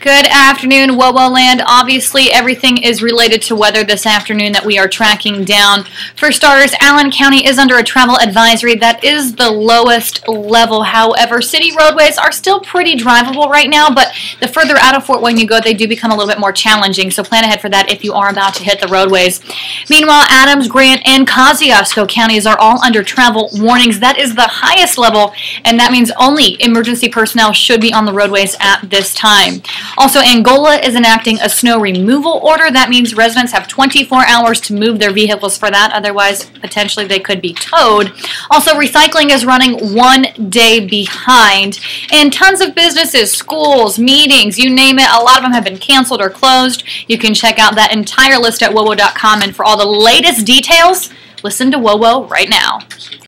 Good afternoon, WOWO Land. Obviously, everything is related to weather this afternoon that we are tracking down. For starters, Allen County is under a travel advisory that is the lowest level. However, city roadways are still pretty drivable right now, but the further out of Fort Wayne you go, they do become a little bit more challenging. So plan ahead for that if you are about to hit the roadways. Meanwhile, Adams, Grant, and Kosciusko counties are all under travel warnings. That is the highest level, and that means only emergency personnel should be on the roadways at this time. Also, Angola is enacting a snow removal order. That means residents have 24 hours to move their vehicles for that. Otherwise, potentially they could be towed. Also, recycling is running one day behind. And tons of businesses, schools, meetings, you name it, a lot of them have been canceled or closed. You can check out that entire list at wowo.com. And for all the latest details, listen to WOWO right now.